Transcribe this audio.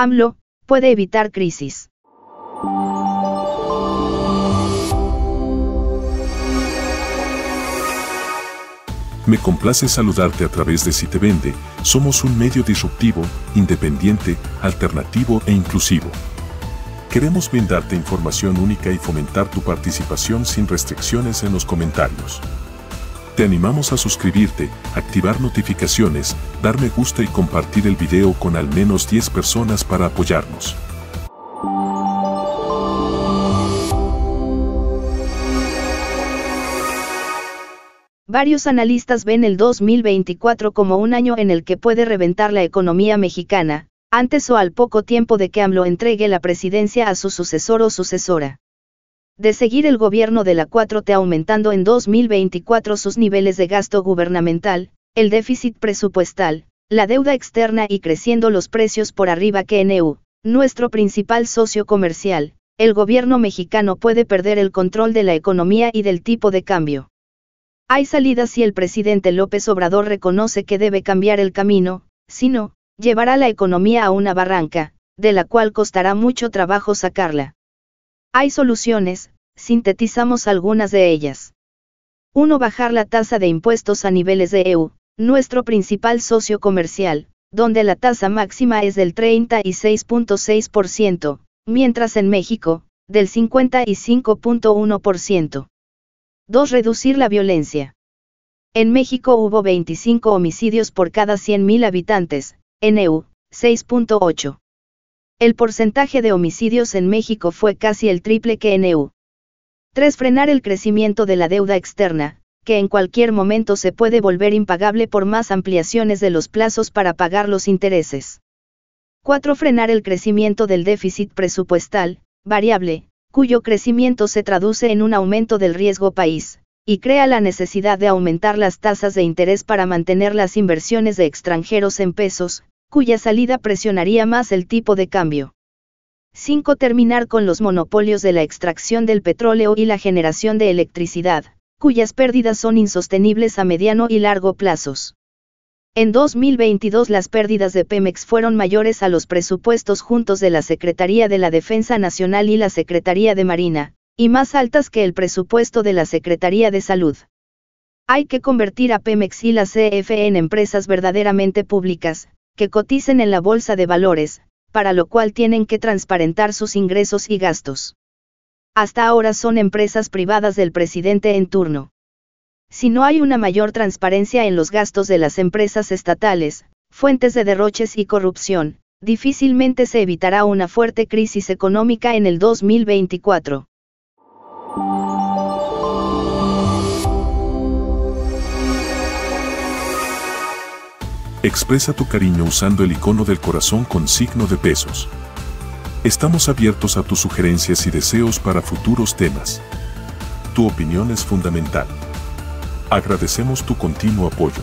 AMLO, puede evitar crisis. Me complace saludarte a través de Si Te Vende, somos un medio disruptivo, independiente, alternativo e inclusivo. Queremos brindarte información única y fomentar tu participación sin restricciones en los comentarios. Te animamos a suscribirte, activar notificaciones, dar me gusta y compartir el video con al menos 10 personas para apoyarnos. Varios analistas ven el 2024 como un año en el que puede reventar la economía mexicana, antes o al poco tiempo de que AMLO entregue la presidencia a su sucesor o sucesora. De seguir el gobierno de la 4T aumentando en 2024 sus niveles de gasto gubernamental, el déficit presupuestal, la deuda externa y creciendo los precios por arriba que en EU, nuestro principal socio comercial, el gobierno mexicano puede perder el control de la economía y del tipo de cambio. Hay salidas si el presidente López Obrador reconoce que debe cambiar el camino, si no, llevará la economía a una barranca, de la cual costará mucho trabajo sacarla. Hay soluciones, sintetizamos algunas de ellas. 1. Bajar la tasa de impuestos a niveles de EU, nuestro principal socio comercial, donde la tasa máxima es del 36.6%, mientras en México, del 55.1%. 2. Reducir la violencia. En México hubo 25 homicidios por cada 100.000 habitantes, en EU, 6.8. El porcentaje de homicidios en México fue casi el triple que en EU. 3. Frenar el crecimiento de la deuda externa, que en cualquier momento se puede volver impagable por más ampliaciones de los plazos para pagar los intereses. 4. Frenar el crecimiento del déficit presupuestal, variable, cuyo crecimiento se traduce en un aumento del riesgo país, y crea la necesidad de aumentar las tasas de interés para mantener las inversiones de extranjeros en pesos, cuya salida presionaría más el tipo de cambio. 5. Terminar con los monopolios de la extracción del petróleo y la generación de electricidad, cuyas pérdidas son insostenibles a mediano y largo plazos. En 2022 las pérdidas de Pemex fueron mayores a los presupuestos juntos de la Secretaría de la Defensa Nacional y la Secretaría de Marina, y más altas que el presupuesto de la Secretaría de Salud. Hay que convertir a Pemex y la CFE en empresas verdaderamente públicas, que coticen en la Bolsa de Valores, para lo cual tienen que transparentar sus ingresos y gastos. Hasta ahora son empresas privadas del presidente en turno. Si no hay una mayor transparencia en los gastos de las empresas estatales, fuentes de derroches y corrupción, difícilmente se evitará una fuerte crisis económica en el 2024. Expresa tu cariño usando el icono del corazón con signo de pesos. Estamos abiertos a tus sugerencias y deseos para futuros temas. Tu opinión es fundamental. Agradecemos tu continuo apoyo.